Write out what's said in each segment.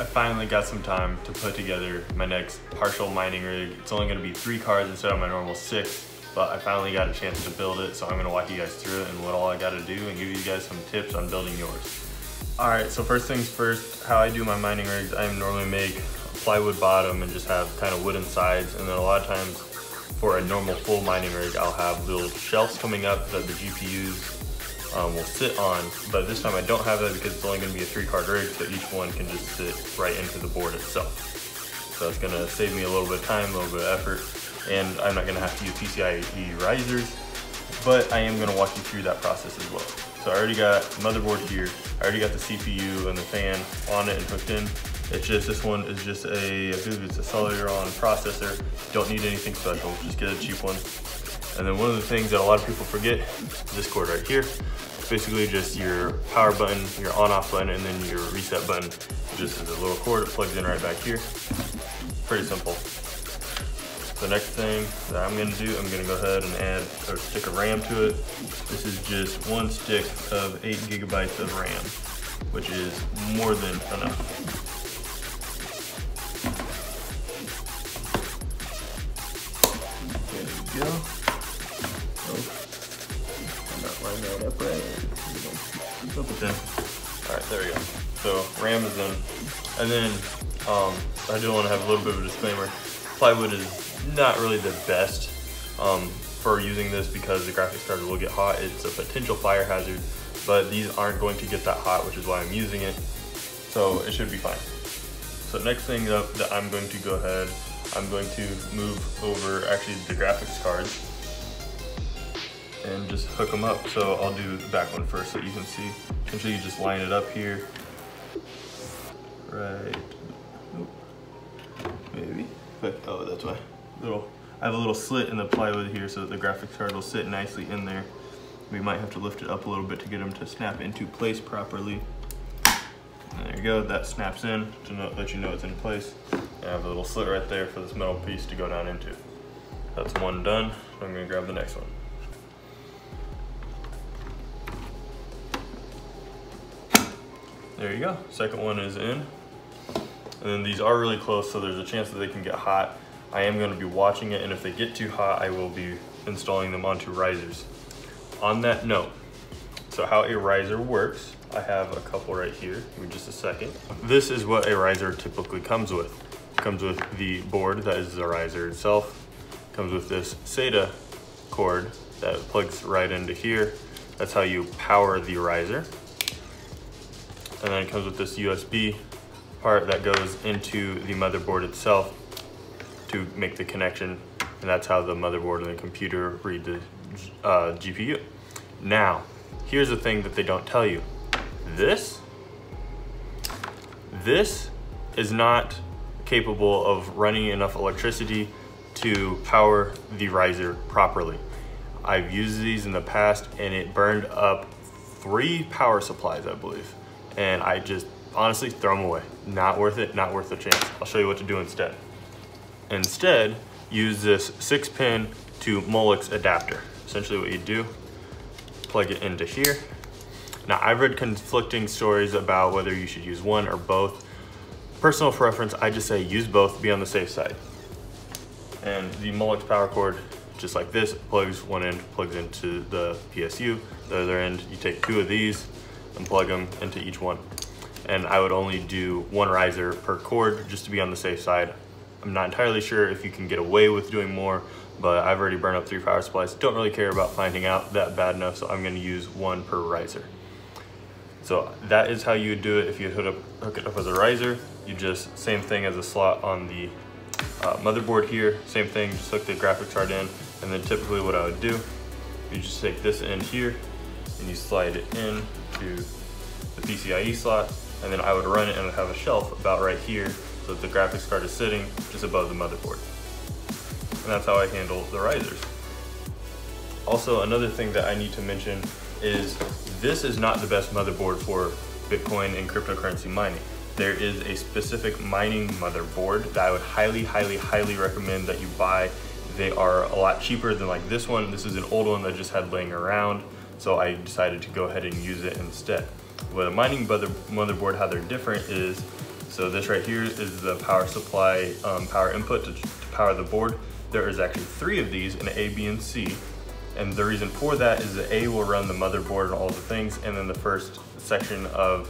I finally got some time to put together my next partial mining rig. It's only gonna be three cards instead of my normal six, but I finally got a chance to build it, so I'm gonna walk you guys through it and what all I gotta do and give you guys some tips on building yours. All right, so first things first, how I do my mining rigs, I normally make plywood bottom and just have kind of wooden sides, and then a lot of times for a normal full mining rig, I'll have little shelves coming up that the GPUs um, will sit on, but this time I don't have that because it's only gonna be a three card rig, so each one can just sit right into the board itself. So it's gonna save me a little bit of time, a little bit of effort, and I'm not gonna have to use PCIe risers, but I am gonna walk you through that process as well. So I already got motherboard here, I already got the CPU and the fan on it and hooked in. It's just, this one is just a, I believe it's a Celeron processor. Don't need anything special, just get a cheap one. And then one of the things that a lot of people forget is this cord right here. It's basically just your power button, your on off button, and then your reset button. Just as a little cord, it plugs in right back here. Pretty simple. The next thing that I'm gonna do, I'm gonna go ahead and add or stick a RAM to it. This is just one stick of eight gigabytes of RAM, which is more than enough. There we go. All right, there we go. So RAM is in. And then um, I do want to have a little bit of a disclaimer. Plywood is not really the best um, for using this because the graphics card will get hot. It's a potential fire hazard, but these aren't going to get that hot, which is why I'm using it. So it should be fine. So next thing up that I'm going to go ahead, I'm going to move over actually the graphics cards and just hook them up. So I'll do the back one first so you can see. Essentially you just line it up here. Right, maybe. But, oh, that's why. Little, I have a little slit in the plywood here so that the graphics card will sit nicely in there. We might have to lift it up a little bit to get them to snap into place properly. And there you go, that snaps in to know, let you know it's in place. And I have a little slit right there for this metal piece to go down into. That's one done. I'm gonna grab the next one. There you go, second one is in. And then these are really close, so there's a chance that they can get hot. I am gonna be watching it, and if they get too hot, I will be installing them onto risers. On that note, so how a riser works, I have a couple right here, give me just a second. This is what a riser typically comes with. It comes with the board that is the riser itself. It comes with this SATA cord that plugs right into here. That's how you power the riser and then it comes with this USB part that goes into the motherboard itself to make the connection and that's how the motherboard and the computer read the uh, GPU. Now, here's the thing that they don't tell you. This, this is not capable of running enough electricity to power the riser properly. I've used these in the past and it burned up three power supplies, I believe and I just honestly throw them away. Not worth it, not worth the chance. I'll show you what to do instead. Instead, use this six pin to Molex adapter. Essentially what you do, plug it into here. Now I've read conflicting stories about whether you should use one or both. Personal preference, I just say use both, be on the safe side. And the Molex power cord, just like this, plugs one end, plugs into the PSU. The other end, you take two of these, and plug them into each one. And I would only do one riser per cord just to be on the safe side. I'm not entirely sure if you can get away with doing more, but I've already burned up three power supplies. Don't really care about finding out that bad enough, so I'm gonna use one per riser. So that is how you would do it if you hook, up, hook it up as a riser. You just, same thing as a slot on the uh, motherboard here, same thing, just hook the graphics card in, and then typically what I would do, you just take this end here, and you slide it in to the PCIe slot, and then I would run it and I have a shelf about right here so that the graphics card is sitting just above the motherboard. And that's how I handle the risers. Also, another thing that I need to mention is this is not the best motherboard for Bitcoin and cryptocurrency mining. There is a specific mining motherboard that I would highly, highly, highly recommend that you buy. They are a lot cheaper than like this one. This is an old one that I just had laying around. So I decided to go ahead and use it instead. With a mining motherboard, how they're different is So this right here is the power supply, um, power input to, to power the board. There is actually three of these, an A, B, and C. And the reason for that is that A will run the motherboard and all the things, and then the first section of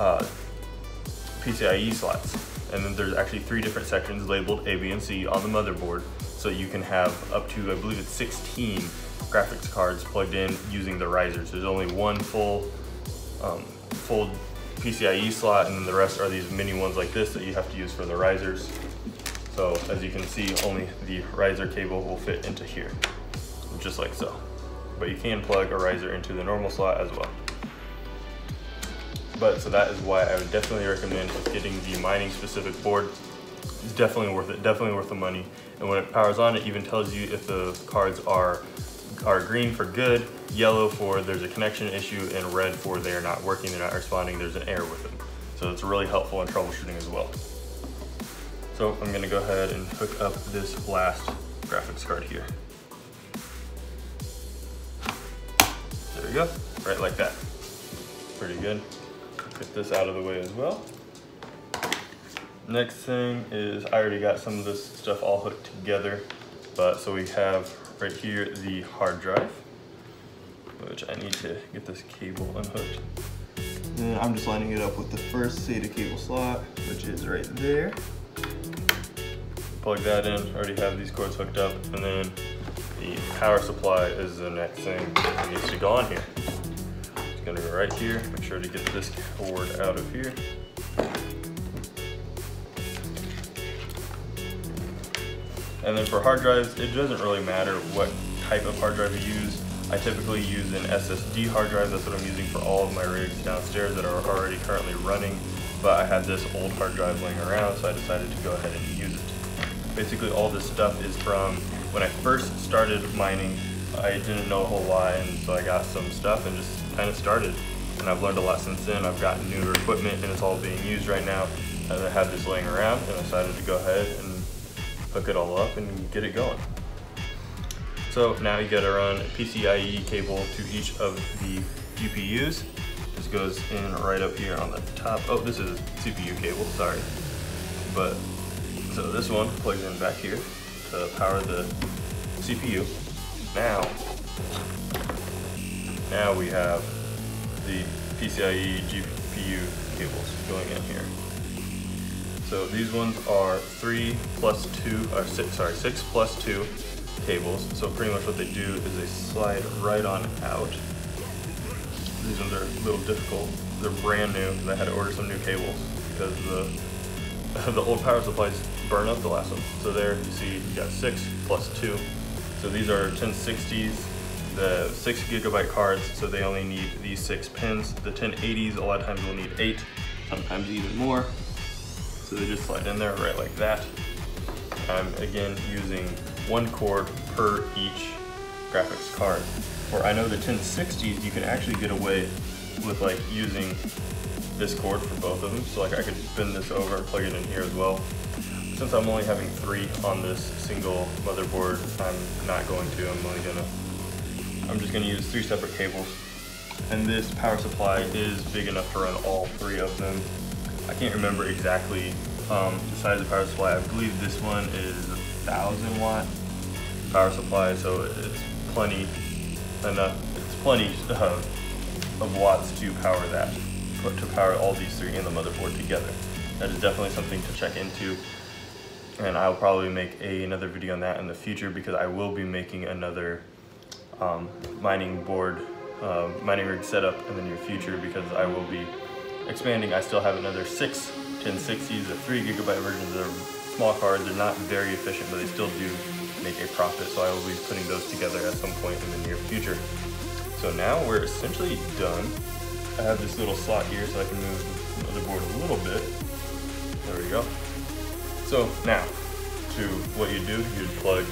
uh, PCIe slots. And then there's actually three different sections labeled A, B, and C on the motherboard. So you can have up to, I believe it's 16 graphics cards plugged in using the risers. There's only one full, um, full PCIe slot and then the rest are these mini ones like this that you have to use for the risers. So as you can see, only the riser cable will fit into here, just like so. But you can plug a riser into the normal slot as well. But so that is why I would definitely recommend getting the mining specific board. It's definitely worth it, definitely worth the money. And when it powers on, it even tells you if the cards are are green for good, yellow for there's a connection issue, and red for they're not working, they're not responding, there's an error with them. So it's really helpful in troubleshooting as well. So I'm gonna go ahead and hook up this last graphics card here. There we go, right like that. Pretty good. Get this out of the way as well. Next thing is I already got some of this stuff all hooked together, but so we have right here the hard drive, which I need to get this cable unhooked. And I'm just lining it up with the first SATA cable slot, which is right there. Plug that in, already have these cords hooked up, and then the power supply is the next thing that needs to go on here. It's gonna go right here, make sure to get this cord out of here. And then for hard drives, it doesn't really matter what type of hard drive you use. I typically use an SSD hard drive. That's what I'm using for all of my rigs downstairs that are already currently running. But I had this old hard drive laying around, so I decided to go ahead and use it. Basically, all this stuff is from when I first started mining. I didn't know a whole lot, and so I got some stuff and just kind of started. And I've learned a lot since then. I've gotten newer equipment, and it's all being used right now. And I had this laying around, and I decided to go ahead and hook it all up and get it going. So now you gotta run a PCIe cable to each of the GPUs. This goes in right up here on the top. Oh, this is CPU cable, sorry. But, so this one plugs in back here to power the CPU. Now, now we have the PCIe GPU cables going in here. So these ones are three plus two, or six, sorry, six plus two cables. So pretty much what they do is they slide right on out. These ones are a little difficult. They're brand new. and I had to order some new cables because the the old power supplies burn up the last one. So there you see you got six plus two. So these are 1060s, the six gigabyte cards, so they only need these six pins. The 1080s a lot of times will need eight, sometimes even more. So they just slide in there right like that. I'm again using one cord per each graphics card. Or I know the 1060s you can actually get away with like using this cord for both of them. So like I could spin this over and plug it in here as well. Since I'm only having three on this single motherboard, I'm not going to. I'm only gonna, I'm just gonna use three separate cables. And this power supply is big enough to run all three of them I can't remember exactly um, the size of the power supply. I believe this one is a thousand watt power supply, so it's plenty enough. It's plenty uh, of watts to power that, to power all these three in the motherboard together. That is definitely something to check into, and I'll probably make a, another video on that in the future because I will be making another um, mining board, uh, mining rig setup in the near future because I will be expanding, I still have another six 1060s, the three gigabyte versions. They're small cards, they're not very efficient, but they still do make a profit. So I will be putting those together at some point in the near future. So now we're essentially done. I have this little slot here so I can move the motherboard a little bit. There we go. So now, to what you do, you plug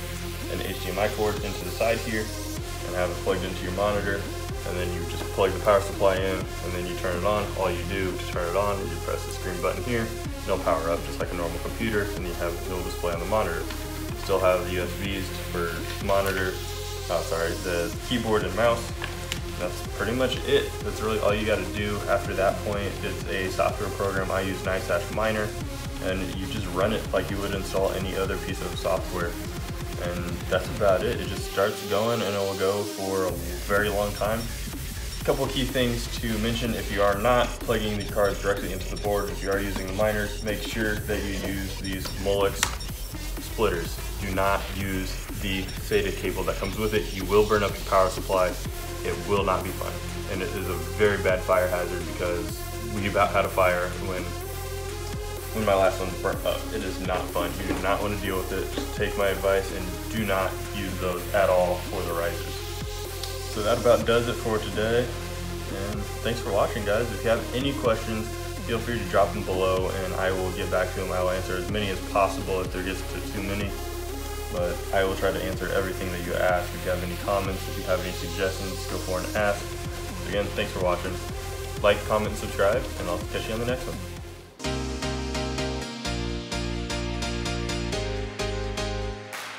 an HDMI cord into the side here and have it plugged into your monitor and then you just plug the power supply in and then you turn it on. All you do to turn it on you press the screen button here it'll power up just like a normal computer and you have little display on the monitor. Still have the USBs for monitor, oh sorry, the keyboard and mouse that's pretty much it. That's really all you got to do after that point. It's a software program. I use NiceHash Miner and you just run it like you would install any other piece of software. And that's about it. It just starts going and it will go for a very long time. A couple key things to mention if you are not plugging these cards directly into the board, if you are using the miners, make sure that you use these Molex splitters. Do not use the SATA cable that comes with it. You will burn up your power supply. It will not be fun. And it is a very bad fire hazard because we about had a fire when when my last one burnt up. It is not fun. You do not want to deal with it. Just take my advice and do not use those at all for the risers. So that about does it for today. And thanks for watching guys. If you have any questions, feel free to drop them below and I will get back to them. I will answer as many as possible if there gets to too many. But I will try to answer everything that you ask. If you have any comments, if you have any suggestions, go for and ask. Again, thanks for watching. Like, comment, subscribe, and I'll catch you on the next one.